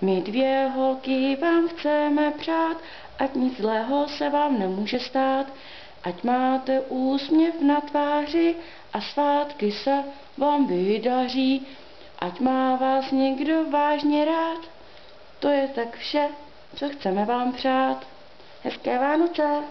My dvě holky vám chceme přát, ať nic zlého se vám nemůže stát, ať máte úsměv na tváři a svátky se vám vydaří, ať má vás někdo vážně rád. To je tak vše, co chceme vám přát. Hezké Vánoce!